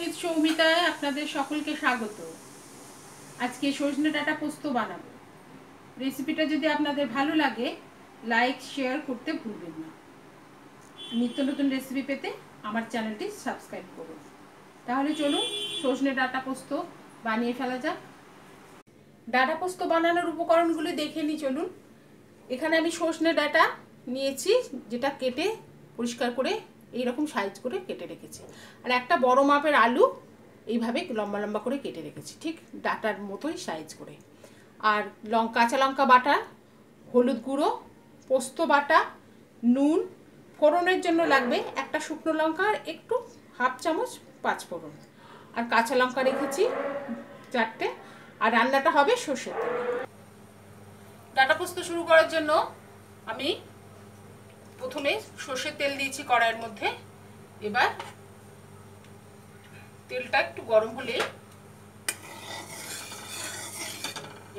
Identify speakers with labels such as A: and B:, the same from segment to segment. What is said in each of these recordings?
A: With সৌমিতায় আপনাদের সকলকে স্বাগত। আজকে সজনে ডাটা পোস্ত বানাবো। রেসিপিটা যদি আপনাদের ভালো লাগে লাইক শেয়ার করতে ভুলবেন না। নিত্য নতুন রেসিপি পেতে আমার চ্যানেলটি সাবস্ক্রাইব করুন। তাহলে চলুন, সজনে ডাটা পোস্ত বানিয়ে ফেলা যাক। ডাটা পোস্ত বানানোর উপকরণগুলি দেখে নিই, চলুন। এখানে আমি সজনে ডাটা নিয়েছি, যেটা কেটে পরিষ্কার করে এইরকম সাইজ করে কেটে রেখেছি। আর একটা বড় মাপের আলু এইভাবে লম্বা লম্বা করে কেটে রেখেছি, ঠিক ডাটার মতোই সাইজ করে। আর লঙ্কা কাঁচা লঙ্কা বাটা, হলুদ গুঁড়ো, পোস্ত বাটা, নুন, ফোড়নের জন্য লাগবে একটা শুকনো লঙ্কা আর একটু হাফ চামচ পাঁচ ফোড়ন। আর কাঁচা লঙ্কা রেখেছি চারটে, আর রান্নাটা হবে সর্ষের তেলে। ডাটা পোস্ত শুরু করার জন্য আমি প্রথমে সর্ষের তেল দিয়েছি কড়াইয়ের মধ্যে। এবার তেলটা একটু গরম হলে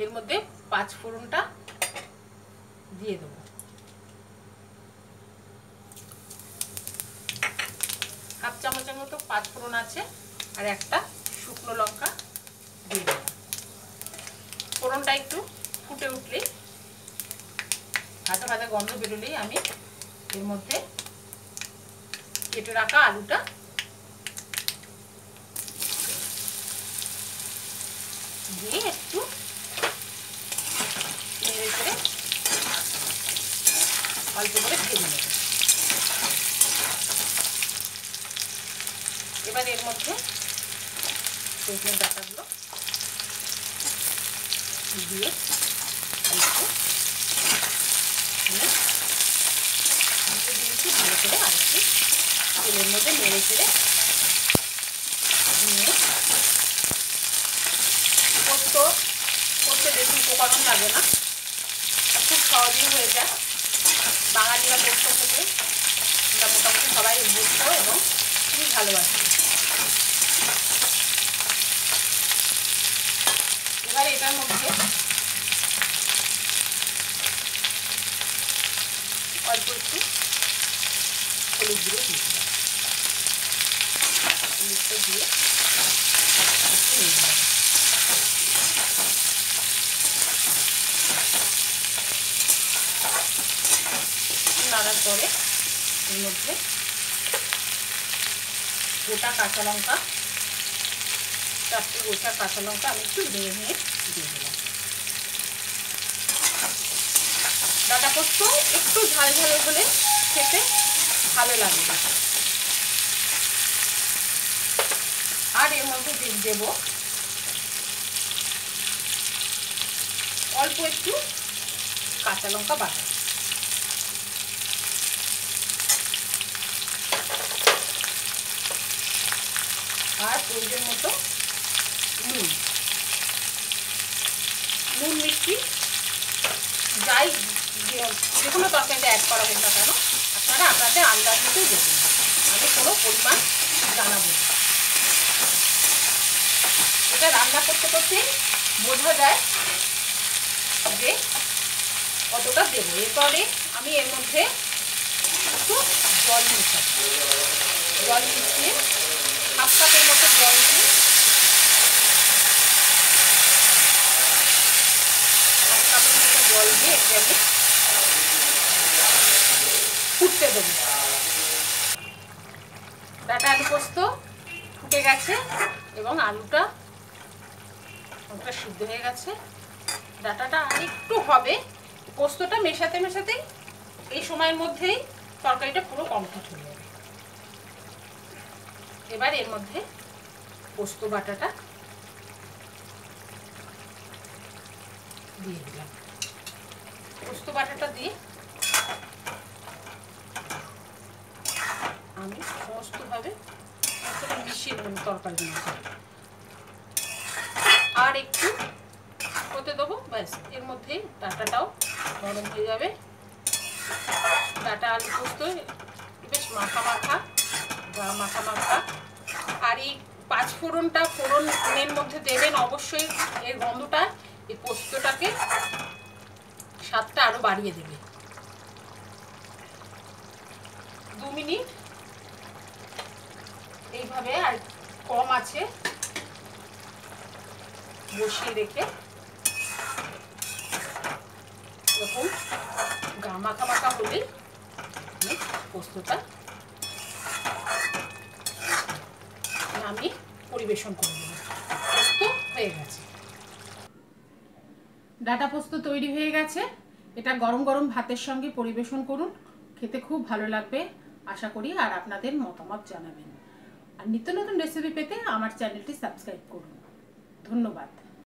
A: এর মধ্যে পাঁচ ফোড়নটা দিয়ে দেবো। হাফ চামচের মতো পাঁচ ফোড়ন আছে আর একটা শুকনো লঙ্কা দিয়ে দেবো। ফোড়নটা একটু ফুটে উঠলেই ভাজা ভাজা গন্ধ বেরোলেই আমি এর মধ্যে কেটে রাখা আলুটা। দিয়ে একটু নেড়ে করে অল্প করে ভেজে নেব। এবার এর মধ্যে সজনে ডাটাগুলো দিয়ে অল্প করে তেলের মধ্যে নেড়ে চেড়ে নিয়ে পোস্ত করতে বেশি উপকরণ লাগে না। খুব সহজেই হয়ে যায়। বাঙালিরা পোস্ত খেতে আমরা মোটামুটি সবাই অভ্যস্ত এবং খুবই ভালোবাসি। এবার এটার মধ্যে অল্প একটু হলুদ দিয়ে দিলাম। হলুদটা দিয়ে নাড়ার পরে এর মধ্যে গোটা কাঁচা লঙ্কা, চারটে গোটা কাঁচা লঙ্কা আমি একটু ভেঙে ভেঙে দিয়ে দিলাম। ডাটা পোস্ত একটু ঝাল ঝাল হলে খেতে ভালো লাগবে। আর এর মধ্যে দেব। অল্প একটু কাঁচা লঙ্কা বাটা। আর প্রয়োজন মতো নুন। নুন, মিষ্টি, যাই যে কোনো তরকারিতে অ্যাড করা হোক না কেন। আপনারা আপনাদের আন্দাজ মতোই দেবেন আমি কোনো পরিমাণ জানাব এটা রান্না করতে করতে বোঝা যায় যে কতটা দেবো। এরপরে আমি এর মধ্যে একটু জল মিশাবো জল মিশিয়ে হাফ কাপের মতো জল দিয়ে হাফ কাপের মতো জল দিয়ে একে আমি ফুটতে দেবো। ডাটা আলু পোস্ত ফুটে গেছে এবং আলুটা আলুটা সিদ্ধ হয়ে গেছে। ডাটাটা একটু হবে। পোস্তটা মেশাতে মেশাতেই এই সময়ের মধ্যেই তরকারিটা পুরো কমপ্লিট হয়ে যাবে। এবার এর মধ্যে পোস্ত বাটাটা দিয়ে দিলাম। পোস্ত বাটাটা দিয়ে আমি সমস্তভাবে মিশিয়ে দেবো তরকারির মধ্যে। আর একটু হতে দেবো, ব্যাস, এর মধ্যেই ডাটাটাও নরম হয়ে যাবে। ডাটা আলু পোস্ত, বেশ মাখা মাখা বা মাখা মাখা আর এই পাঁচ ফোড়নটা ফোড়নের মধ্যে দেবেন অবশ্যই এর গন্ধটা, এই পোস্তটাকে স্বাদটা আরও বাড়িয়ে দেবে। দু মিনিট এইভাবে আর কম আছে। বসিয়ে রেখে এরকম গা মাখা মাখা হলেই আমি পোস্তটা আমি পরিবেশন করে দেবো পোস্ত হয়ে গেছে। ডাটা পোস্ত তৈরি হয়ে গেছে। এটা গরম গরম ভাতের সঙ্গে পরিবেশন করুন। খেতে খুব ভালো লাগবে। আশা করি আর আপনাদের মতামত জানাবেন। আর নিত্য নতুন রেসিপি পেতে আমার চ্যানেলটি সাবস্ক্রাইব করুন। ধন্যবাদ।